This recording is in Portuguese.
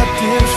ter